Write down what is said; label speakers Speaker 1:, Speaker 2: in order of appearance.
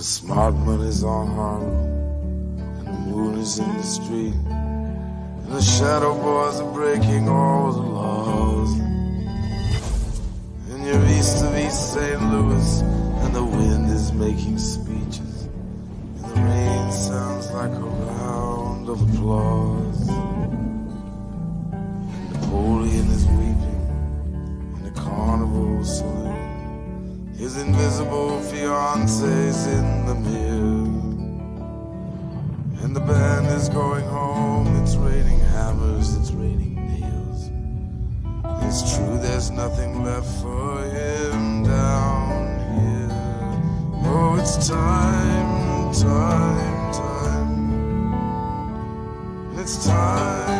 Speaker 1: the smart money's on Harlem, and the moon is in the street, and the shadow boys are breaking all the laws. And you're east of East St. Louis, and the wind is making speeches, and the rain sounds like a round of applause. His invisible fiance's in the mirror. And the band is going home. It's raining hammers, it's raining nails. It's true, there's nothing left for him down here. Oh, it's time, time, time. It's time,